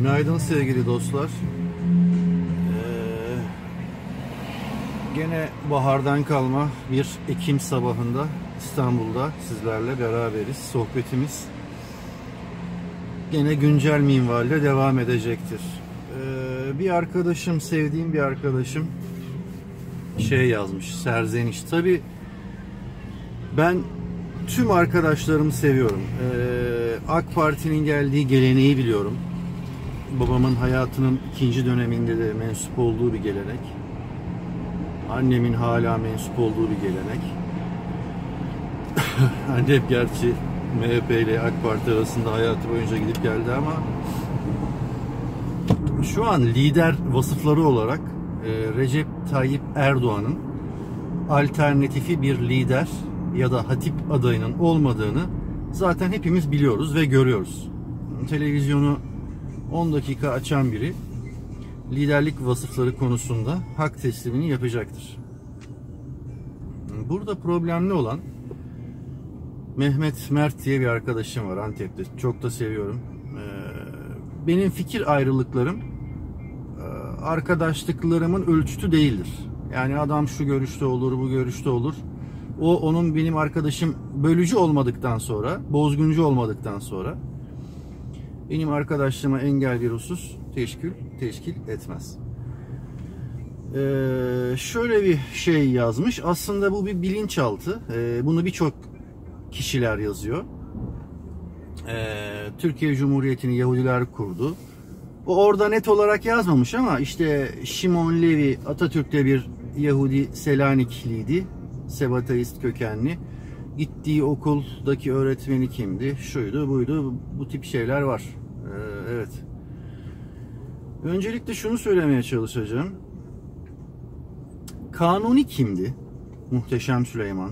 Günaydın sevgili dostlar. Ee, gene bahardan kalma bir Ekim sabahında İstanbul'da sizlerle beraberiz. Sohbetimiz gene güncel minvalde devam edecektir. Ee, bir arkadaşım, sevdiğim bir arkadaşım şey yazmış, serzeniş. Tabi ben tüm arkadaşlarımı seviyorum. Ee, AK Parti'nin geldiği geleneği biliyorum babamın hayatının ikinci döneminde de mensup olduğu bir gelenek. Annemin hala mensup olduğu bir gelenek. Annem gerçi MHP ile AK Parti arasında hayatı boyunca gidip geldi ama şu an lider vasıfları olarak e, Recep Tayyip Erdoğan'ın alternatifi bir lider ya da hatip adayının olmadığını zaten hepimiz biliyoruz ve görüyoruz. Televizyonu 10 dakika açan biri liderlik vasıfları konusunda hak teslimini yapacaktır. Burada problemli olan Mehmet Mert diye bir arkadaşım var Antep'te. Çok da seviyorum. Ee, benim fikir ayrılıklarım e, arkadaşlıklarımın ölçütü değildir. Yani adam şu görüşte olur, bu görüşte olur. O onun benim arkadaşım bölücü olmadıktan sonra, bozguncu olmadıktan sonra benim arkadaşlığıma engel husus teşkil, teşkil etmez. Ee, şöyle bir şey yazmış. Aslında bu bir bilinçaltı. Ee, bunu birçok kişiler yazıyor. Ee, Türkiye Cumhuriyeti'ni Yahudiler kurdu. O orada net olarak yazmamış ama işte Şimon Levi Atatürk'te bir Yahudi Selanikliydi. Sebatayist kökenli. Gittiği okuldaki öğretmeni kimdi? Şuydu, buydu. Bu tip şeyler var. Evet. Öncelikle şunu söylemeye çalışacağım. Kanuni kimdi? Muhteşem Süleyman.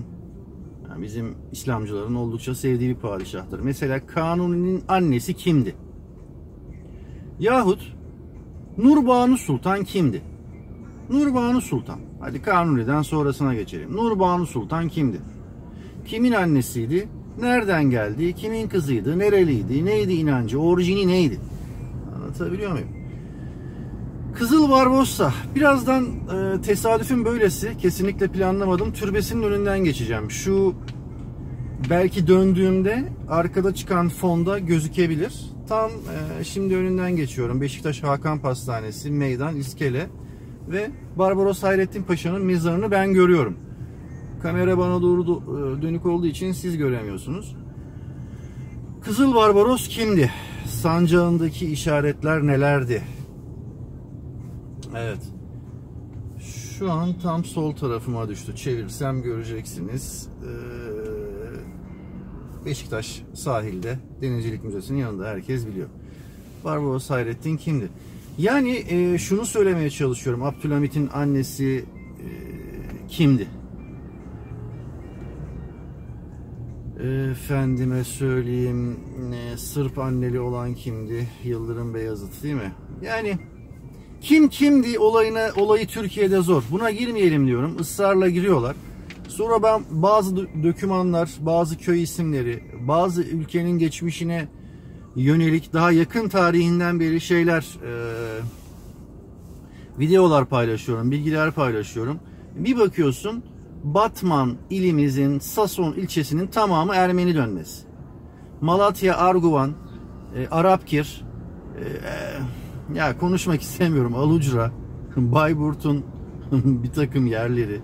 Yani bizim İslamcıların oldukça sevdiği bir padişahtır. Mesela Kanuni'nin annesi kimdi? Yahut Nurbanu Sultan kimdi? Nurbanu Sultan. Hadi Kanuni'den sonrasına geçelim. Nurbanu Sultan kimdi? Kimin annesiydi? Nereden geldi? Kimin kızıydı? Nereliydi? Neydi inancı? Orijini neydi? Anlatabiliyor muyum? Kızıl Barbossa. Birazdan e, tesadüfün böylesi. Kesinlikle planlamadım. Türbesinin önünden geçeceğim. Şu belki döndüğümde arkada çıkan fonda gözükebilir. Tam e, şimdi önünden geçiyorum. Beşiktaş Hakan Pastanesi, Meydan, İskele ve Barbaros Hayrettin Paşa'nın mezarını ben görüyorum. Kamera bana doğru e, dönük olduğu için siz göremiyorsunuz. Kızıl Barbaros kimdi? Sancağındaki işaretler nelerdi? Evet. Şu an tam sol tarafıma düştü. Çevirsem göreceksiniz. Ee, Beşiktaş sahilde Denizcilik Müzesi'nin yanında herkes biliyor. Barbaros Hayrettin kimdi? Yani e, şunu söylemeye çalışıyorum. Abdülhamit'in annesi e, kimdi? Efendime söyleyeyim e, Sırp anneli olan kimdi? Yıldırım Beyazıt değil mi? Yani kim kimdi olayına olayı Türkiye'de zor. Buna girmeyelim diyorum. Israrla giriyorlar. Sonra ben bazı dokümanlar, bazı köy isimleri, bazı ülkenin geçmişine yönelik daha yakın tarihinden beri şeyler e, videolar paylaşıyorum, bilgiler paylaşıyorum. Bir bakıyorsun Batman ilimizin Sason ilçesinin tamamı Ermeni dönmesi. Malatya, Arguvan, e, Arapkir, e, e, ya konuşmak istemiyorum. Alucra, Bayburt'un bir takım yerleri,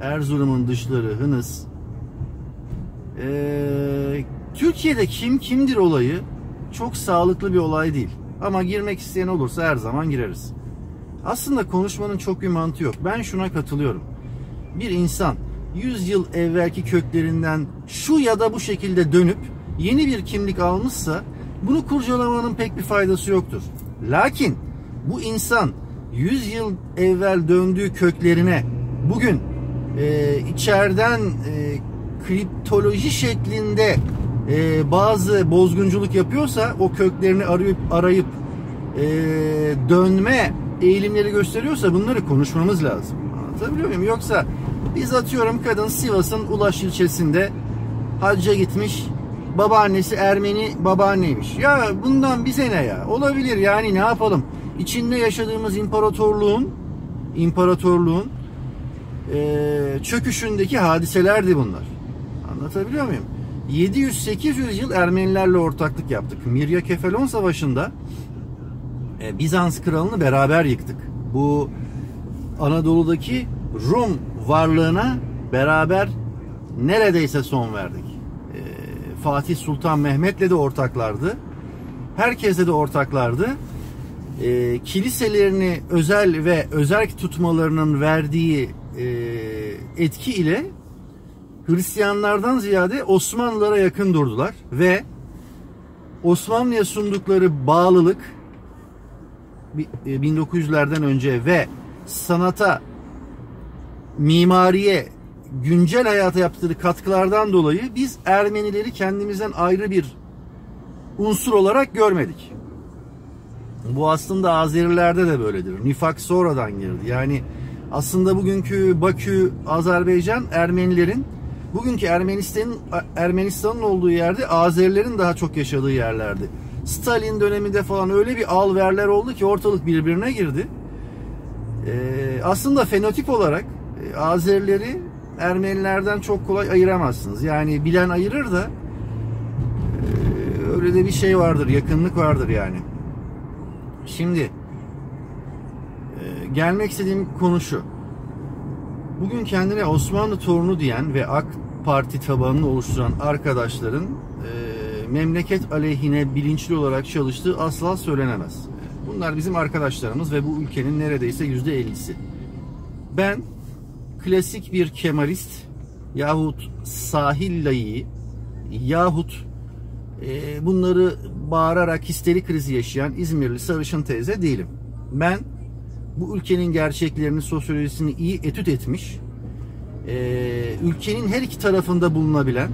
Erzurum'un dışları, Hınıs. E, Türkiye'de kim kimdir olayı çok sağlıklı bir olay değil. Ama girmek isteyen olursa her zaman gireriz. Aslında konuşmanın çok bir mantığı yok. Ben şuna katılıyorum bir insan 100 yıl evvelki köklerinden şu ya da bu şekilde dönüp yeni bir kimlik almışsa bunu kurcalamanın pek bir faydası yoktur. Lakin bu insan 100 yıl evvel döndüğü köklerine bugün e, içeriden e, kriptoloji şeklinde e, bazı bozgunculuk yapıyorsa o köklerini arayıp arayıp e, dönme eğilimleri gösteriyorsa bunları konuşmamız lazım. Anlatabiliyor muyum? Yoksa biz atıyorum kadın Sivas'ın Ulaş ilçesinde hacca gitmiş babaannesi Ermeni babaanneymiş. Ya bundan bize ne ya? Olabilir yani ne yapalım? İçinde yaşadığımız imparatorluğun imparatorluğun e, çöküşündeki hadiselerdi bunlar. Anlatabiliyor muyum? 700-800 yıl Ermenilerle ortaklık yaptık. Mirya Kefalon Savaşı'nda e, Bizans kralını beraber yıktık. Bu Anadolu'daki Rum varlığına beraber neredeyse son verdik. E, Fatih Sultan Mehmet'le de ortaklardı. Herkese de ortaklardı. E, kiliselerini özel ve özerk tutmalarının verdiği e, etki ile Hristiyanlardan ziyade Osmanlılara yakın durdular ve Osmanlı'ya sundukları bağlılık 1900'lerden önce ve sanata, mimariye, güncel hayata yaptığı katkılardan dolayı biz Ermenileri kendimizden ayrı bir unsur olarak görmedik. Bu aslında Azerilerde de böyledir. Nifak sonradan girdi. Yani aslında bugünkü Bakü, Azerbaycan Ermenilerin bugünkü Ermenistan'ın Ermenistan'ın olduğu yerde Azerilerin daha çok yaşadığı yerlerdi. Stalin döneminde falan öyle bir al verler oldu ki ortalık birbirine girdi. Ee, aslında fenotip olarak e, Azerileri Ermenilerden çok kolay ayıramazsınız. Yani bilen ayırır da e, öyle de bir şey vardır, yakınlık vardır yani. Şimdi e, gelmek istediğim konu şu. Bugün kendine Osmanlı torunu diyen ve AK Parti tabanını oluşturan arkadaşların e, memleket aleyhine bilinçli olarak çalıştığı asla söylenemez. Bunlar bizim arkadaşlarımız ve bu ülkenin neredeyse yüzde ellisi. Ben klasik bir kemalist yahut sahil layığı yahut e, bunları bağırarak histeri krizi yaşayan İzmirli sarışın teyze değilim. Ben bu ülkenin gerçeklerini, sosyolojisini iyi etüt etmiş, e, ülkenin her iki tarafında bulunabilen, e,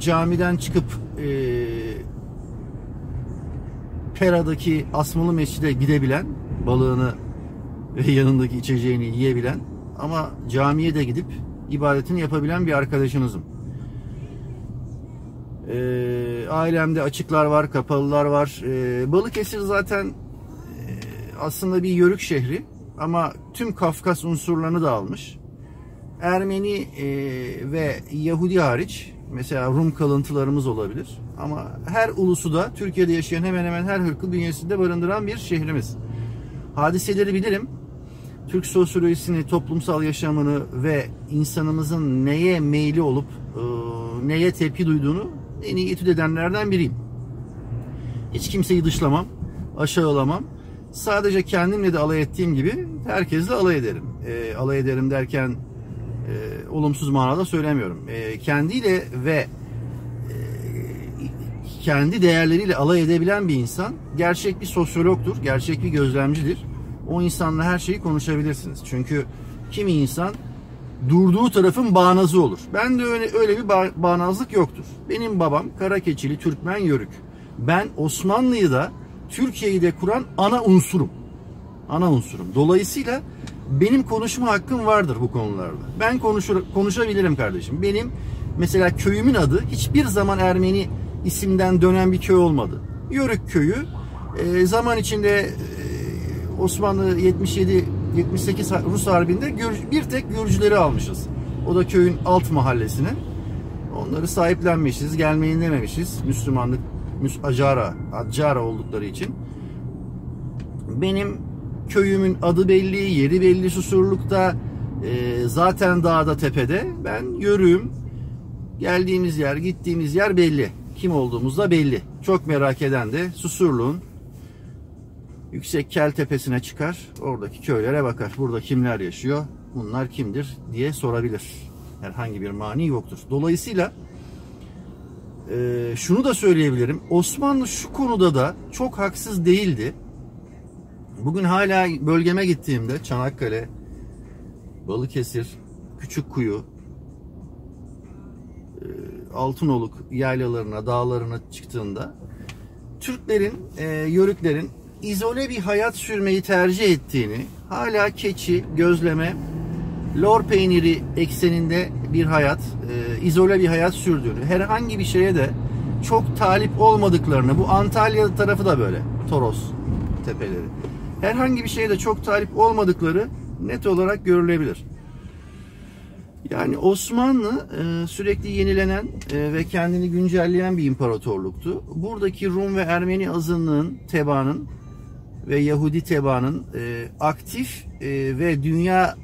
camiden çıkıp e, Pera'daki Asmalı Mescid'e gidebilen, balığını ve yanındaki içeceğini yiyebilen ama camiye de gidip ibadetini yapabilen bir arkadaşınızım. E, ailemde açıklar var, kapalılar var. E, Balıkesir zaten e, aslında bir yörük şehri ama tüm Kafkas unsurlarını da almış. Ermeni e, ve Yahudi hariç mesela Rum kalıntılarımız olabilir. Ama her ulusu da Türkiye'de yaşayan hemen hemen her hırkı bünyesinde barındıran bir şehrimiz. Hadiseleri bilirim. Türk sosyolojisini, toplumsal yaşamını ve insanımızın neye meyli olup e, neye tepki duyduğunu en iyi etüt edenlerden biriyim. Hiç kimseyi dışlamam, aşağılamam. Sadece kendimle de alay ettiğim gibi herkesle alay ederim. E, alay ederim derken e, olumsuz manada söylemiyorum. E, kendiyle ve e, kendi değerleriyle alay edebilen bir insan gerçek bir sosyologdur, gerçek bir gözlemcidir. O insanla her şeyi konuşabilirsiniz. Çünkü kimi insan durduğu tarafın bağnazı olur. Ben de öyle, öyle bir ba bağnazlık yoktur. Benim babam Karakeçili Türkmen Yörük. Ben Osmanlı'yı da Türkiye'yi de kuran ana unsurum. Ana unsurum. Dolayısıyla benim konuşma hakkım vardır bu konularda. Ben konuşur, konuşabilirim kardeşim. Benim mesela köyümün adı hiçbir zaman Ermeni isimden dönen bir köy olmadı. Yörük köyü e, zaman içinde e, Osmanlı 77 78 Rus Harbi'nde bir tek Gürcüleri almışız. O da köyün alt mahallesine. Onları sahiplenmişiz, gelmeyin dememişiz. Müslümanlık, Müs Acara, Acara oldukları için. Benim köyümün adı belli, yeri belli Susurluk'ta. E, zaten dağda tepede. Ben yürüyüm. Geldiğimiz yer, gittiğimiz yer belli. Kim olduğumuz da belli. Çok merak eden de Susurluğun Yüksek Kel Tepesi'ne çıkar. Oradaki köylere bakar. Burada kimler yaşıyor? Bunlar kimdir diye sorabilir. Herhangi bir mani yoktur. Dolayısıyla e, şunu da söyleyebilirim. Osmanlı şu konuda da çok haksız değildi. Bugün hala bölgeme gittiğimde Çanakkale, Balıkesir, Küçükkuyu, e, Altınoluk yaylalarına, dağlarına çıktığında Türklerin, e, Yörüklerin izole bir hayat sürmeyi tercih ettiğini, hala keçi, gözleme lor peyniri ekseninde bir hayat, e, izole bir hayat sürdüğünü, herhangi bir şeye de çok talip olmadıklarını, bu Antalya tarafı da böyle, Toros tepeleri. Herhangi bir şeye de çok talip olmadıkları net olarak görülebilir. Yani Osmanlı e, sürekli yenilenen e, ve kendini güncelleyen bir imparatorluktu. Buradaki Rum ve Ermeni azınlığın, tebaanın ve Yahudi tebaanın e, aktif ve dünya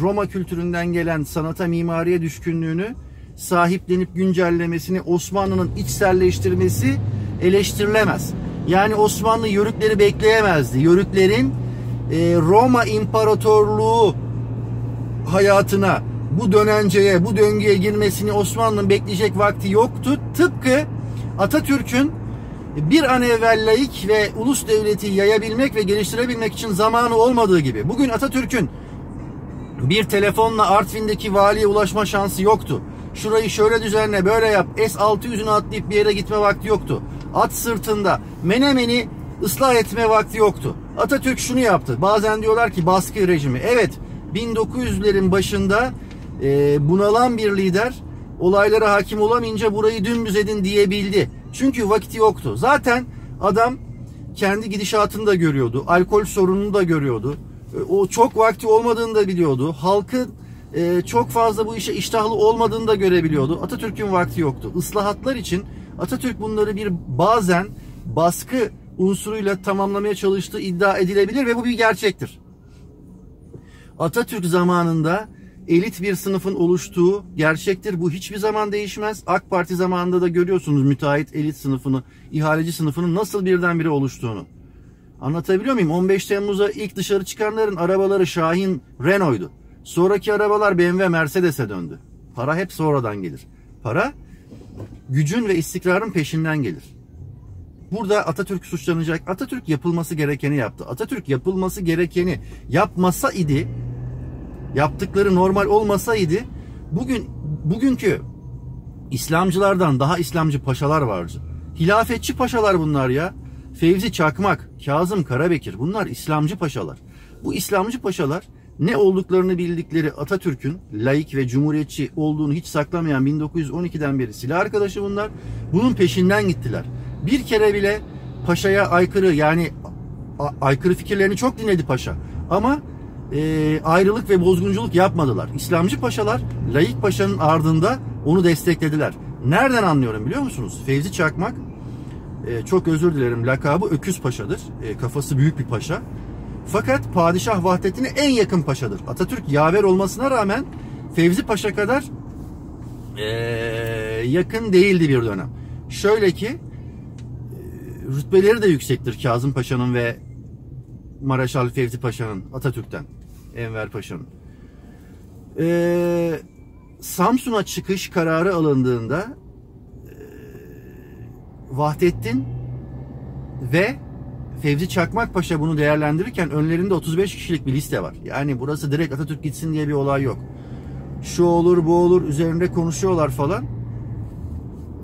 Roma kültüründen gelen sanata mimariye düşkünlüğünü sahiplenip güncellemesini Osmanlı'nın içselleştirmesi eleştirilemez. Yani Osmanlı yörükleri bekleyemezdi. Yörüklerin Roma İmparatorluğu hayatına bu dönenceye, bu döngüye girmesini Osmanlı'nın bekleyecek vakti yoktu. Tıpkı Atatürk'ün bir an evvel laik ve ulus devleti yayabilmek ve geliştirebilmek için zamanı olmadığı gibi. Bugün Atatürk'ün bir telefonla Artvin'deki valiye ulaşma şansı yoktu. Şurayı şöyle düzenle, böyle yap. S-600'ünü atlayıp bir yere gitme vakti yoktu. At sırtında Menemen'i ıslah etme vakti yoktu. Atatürk şunu yaptı. Bazen diyorlar ki baskı rejimi. Evet 1900'lerin başında e, bunalan bir lider olaylara hakim olamayınca burayı dümdüz edin diyebildi. Çünkü vakti yoktu. Zaten adam kendi gidişatını da görüyordu. Alkol sorununu da görüyordu. E, o çok vakti olmadığını da biliyordu. Halkın e, çok fazla bu işe iştahlı olmadığını da görebiliyordu. Atatürk'ün vakti yoktu. Islahatlar için Atatürk bunları bir bazen baskı unsuruyla tamamlamaya çalıştığı iddia edilebilir ve bu bir gerçektir. Atatürk zamanında elit bir sınıfın oluştuğu gerçektir. Bu hiçbir zaman değişmez. AK Parti zamanında da görüyorsunuz müteahhit elit sınıfını, ihaleci sınıfının nasıl birdenbire oluştuğunu. Anlatabiliyor muyum? 15 Temmuz'a ilk dışarı çıkanların arabaları Şahin Renault'du. Sonraki arabalar BMW Mercedes'e döndü. Para hep sonradan gelir. Para gücün ve istikrarın peşinden gelir. Burada Atatürk suçlanacak. Atatürk yapılması gerekeni yaptı. Atatürk yapılması gerekeni yapmasa idi yaptıkları normal olmasaydı bugün bugünkü İslamcılardan daha İslamcı paşalar vardı. Hilafetçi paşalar bunlar ya. Fevzi Çakmak, Kazım Karabekir bunlar İslamcı paşalar. Bu İslamcı paşalar ne olduklarını bildikleri Atatürk'ün laik ve cumhuriyetçi olduğunu hiç saklamayan 1912'den beri silah arkadaşı bunlar. Bunun peşinden gittiler. Bir kere bile paşaya aykırı yani aykırı fikirlerini çok dinledi paşa. Ama e, ayrılık ve bozgunculuk yapmadılar. İslamcı paşalar laik paşanın ardında onu desteklediler. Nereden anlıyorum biliyor musunuz? Fevzi Çakmak e, çok özür dilerim lakabı Öküz Paşa'dır. E, kafası büyük bir paşa. Fakat Padişah Vahdettin'e en yakın paşadır. Atatürk yaver olmasına rağmen Fevzi Paşa kadar e, yakın değildi bir dönem. Şöyle ki e, rütbeleri de yüksektir Kazım Paşa'nın ve Maraşal Fevzi Paşa'nın Atatürk'ten. Enver Paşa'nın. Ee, Samsun'a çıkış kararı alındığında e, Vahdettin ve Fevzi Çakmak Paşa bunu değerlendirirken önlerinde 35 kişilik bir liste var. Yani burası direkt Atatürk gitsin diye bir olay yok. Şu olur bu olur üzerinde konuşuyorlar falan.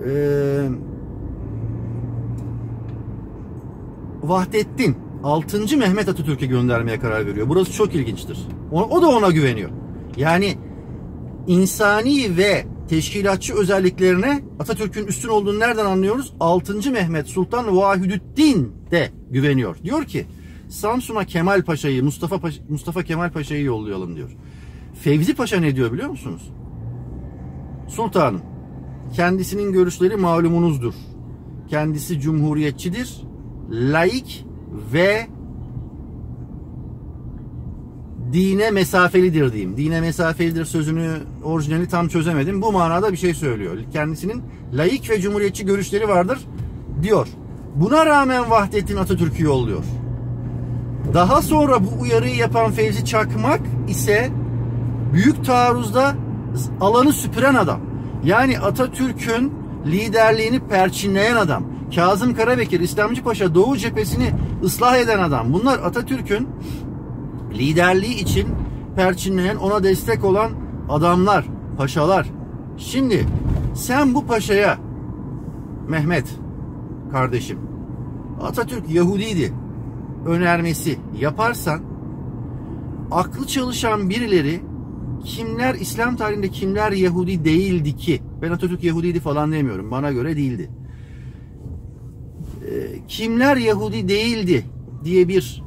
Ee, Vahdettin 6. Mehmet Atatürk'e göndermeye karar veriyor. Burası çok ilginçtir. O, o da ona güveniyor. Yani insani ve teşkilatçı özelliklerine Atatürk'ün üstün olduğunu nereden anlıyoruz? 6. Mehmet Sultan Vahidüddin de güveniyor. Diyor ki Samsun'a Kemal Paşa'yı, Mustafa Paşa, Mustafa Kemal Paşa'yı yollayalım diyor. Fevzi Paşa ne diyor biliyor musunuz? Sultanım, kendisinin görüşleri malumunuzdur. Kendisi cumhuriyetçidir, laik ve dine mesafelidir diyeyim. Dine mesafelidir sözünü orijinali tam çözemedim. Bu manada bir şey söylüyor. Kendisinin laik ve cumhuriyetçi görüşleri vardır diyor. Buna rağmen Vahdettin Atatürk'ü yolluyor. Daha sonra bu uyarıyı yapan Fevzi Çakmak ise büyük taarruzda alanı süpüren adam. Yani Atatürk'ün liderliğini perçinleyen adam. Kazım Karabekir, İslamcı Paşa Doğu cephesini ıslah eden adam. Bunlar Atatürk'ün liderliği için perçinleyen, ona destek olan adamlar, paşalar. Şimdi sen bu paşaya Mehmet kardeşim Atatürk Yahudiydi önermesi yaparsan aklı çalışan birileri kimler İslam tarihinde kimler Yahudi değildi ki? Ben Atatürk Yahudiydi falan demiyorum. Bana göre değildi. Ee, kimler Yahudi değildi diye bir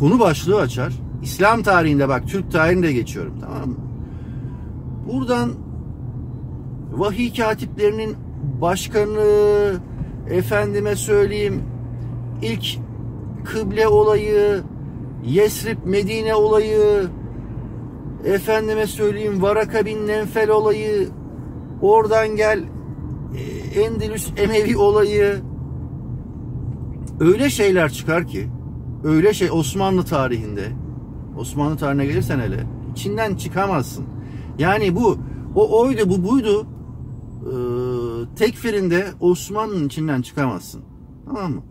konu başlığı açar. İslam tarihinde bak Türk tarihinde geçiyorum tamam mı? Buradan vahiy katiplerinin başkanı efendime söyleyeyim ilk kıble olayı Yesrib Medine olayı efendime söyleyeyim Varaka bin Nenfel olayı oradan gel e, Endülüs Emevi olayı öyle şeyler çıkar ki öyle şey Osmanlı tarihinde Osmanlı tarihine gelirsen hele içinden çıkamazsın. Yani bu o oydu bu buydu ee, tekfirinde Osmanlı'nın içinden çıkamazsın. Tamam mı?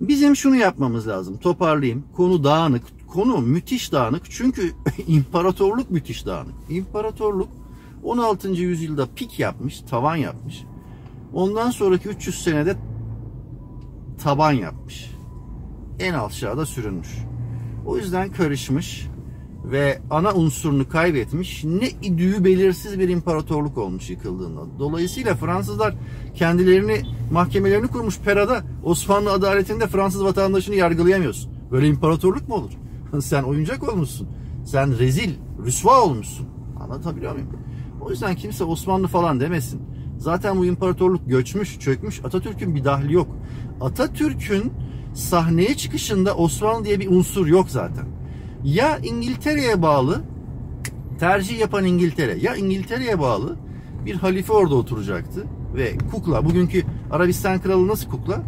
Bizim şunu yapmamız lazım. Toparlayayım. Konu dağınık. Konu müthiş dağınık. Çünkü imparatorluk müthiş dağınık. İmparatorluk 16. yüzyılda pik yapmış, tavan yapmış. Ondan sonraki 300 senede taban yapmış. En aşağıda sürünmüş. O yüzden karışmış ve ana unsurunu kaybetmiş ne idüğü belirsiz bir imparatorluk olmuş yıkıldığında. Dolayısıyla Fransızlar kendilerini mahkemelerini kurmuş Pera'da Osmanlı adaletinde Fransız vatandaşını yargılayamıyorsun. Böyle imparatorluk mu olur? Sen oyuncak olmuşsun. Sen rezil, rüsva olmuşsun. Anlatabiliyor muyum? O yüzden kimse Osmanlı falan demesin. Zaten bu imparatorluk göçmüş, çökmüş. Atatürk'ün bir dahli yok. Atatürk'ün sahneye çıkışında Osmanlı diye bir unsur yok zaten. Ya İngiltere'ye bağlı tercih yapan İngiltere ya İngiltere'ye bağlı bir halife orada oturacaktı ve kukla bugünkü Arabistan kralı nasıl kukla?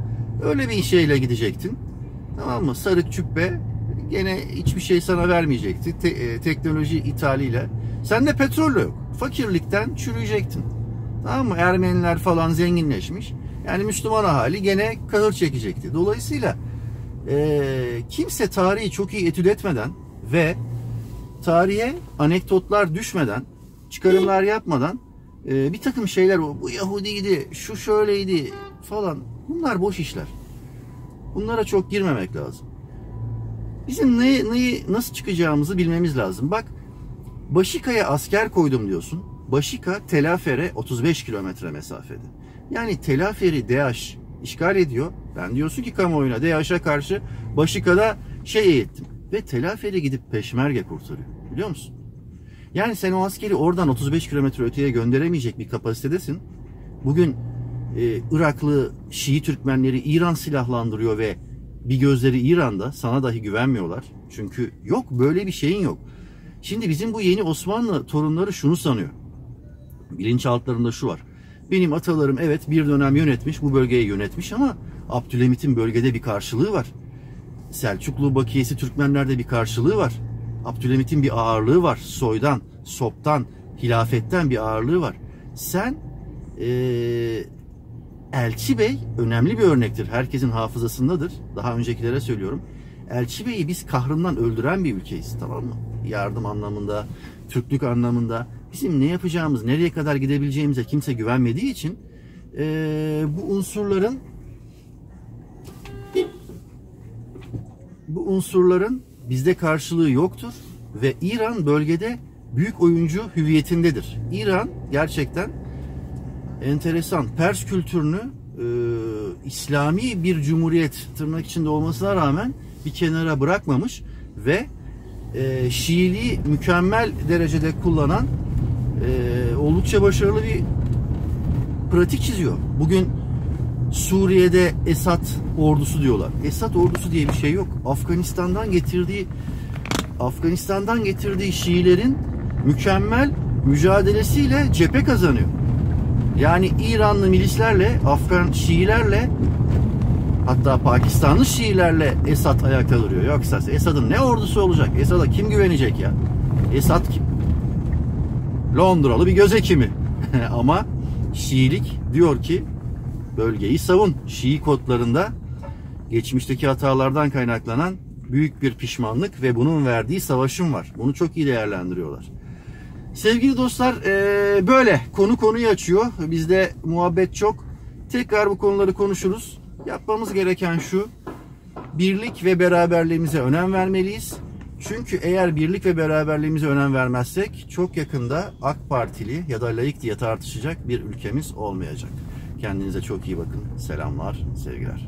Öyle bir şeyle gidecektin tamam mı? Sarık cübbe gene hiçbir şey sana vermeyecekti Te- e, teknoloji ithaliyle. Sen de petrol yok fakirlikten çürüyecektin tamam mı? Ermeniler falan zenginleşmiş yani Müslüman ahali gene kahır çekecekti dolayısıyla e, kimse tarihi çok iyi etüt etmeden ve tarihe anekdotlar düşmeden, çıkarımlar yapmadan e, bir takım şeyler bu Yahudiydi, şu şöyleydi falan bunlar boş işler. Bunlara çok girmemek lazım. Bizim neyi, neyi nasıl çıkacağımızı bilmemiz lazım. Bak Başika'ya asker koydum diyorsun. Başika Telafer'e 35 kilometre mesafede. Yani Telaferi DH işgal ediyor. Ben diyorsun ki kamuoyuna DH'a karşı Başika'da şey eğittim ve telaferi gidip peşmerge kurtarıyor. Biliyor musun? Yani sen o askeri oradan 35 kilometre öteye gönderemeyecek bir kapasitedesin. Bugün e, Iraklı Şii Türkmenleri İran silahlandırıyor ve bir gözleri İran'da sana dahi güvenmiyorlar. Çünkü yok böyle bir şeyin yok. Şimdi bizim bu yeni Osmanlı torunları şunu sanıyor. Bilinçaltlarında şu var. Benim atalarım evet bir dönem yönetmiş, bu bölgeyi yönetmiş ama Abdülhamit'in bölgede bir karşılığı var. Selçuklu bakiyesi Türkmenlerde bir karşılığı var. Abdülhamit'in bir ağırlığı var. Soydan, soptan, hilafetten bir ağırlığı var. Sen ee, Elçi Bey önemli bir örnektir. Herkesin hafızasındadır. Daha öncekilere söylüyorum. Elçi Bey'i biz kahrından öldüren bir ülkeyiz tamam mı? Yardım anlamında, Türklük anlamında. Bizim ne yapacağımız, nereye kadar gidebileceğimize kimse güvenmediği için ee, bu unsurların bu unsurların bizde karşılığı yoktur ve İran bölgede büyük oyuncu hüviyetindedir. İran gerçekten enteresan Pers kültürünü e, İslami bir cumhuriyet tırnak içinde olmasına rağmen bir kenara bırakmamış ve e, Şiiliği mükemmel derecede kullanan e, oldukça başarılı bir pratik çiziyor. Bugün Suriye'de Esad ordusu diyorlar. Esad ordusu diye bir şey yok. Afganistan'dan getirdiği Afganistan'dan getirdiği Şiilerin mükemmel mücadelesiyle cephe kazanıyor. Yani İranlı milislerle, Afgan Şiilerle hatta Pakistanlı Şiilerle Esad ayakta duruyor. Yoksa Esad'ın ne ordusu olacak? Esad'a kim güvenecek ya? Esad kim? Londralı bir göz hekimi. Ama Şiilik diyor ki bölgeyi savun. Şii kodlarında geçmişteki hatalardan kaynaklanan büyük bir pişmanlık ve bunun verdiği savaşım var. Bunu çok iyi değerlendiriyorlar. Sevgili dostlar böyle konu konuyu açıyor. Bizde muhabbet çok. Tekrar bu konuları konuşuruz. Yapmamız gereken şu. Birlik ve beraberliğimize önem vermeliyiz. Çünkü eğer birlik ve beraberliğimize önem vermezsek çok yakında AK Partili ya da laik diye tartışacak bir ülkemiz olmayacak. Kendinize çok iyi bakın. Selamlar, sevgiler.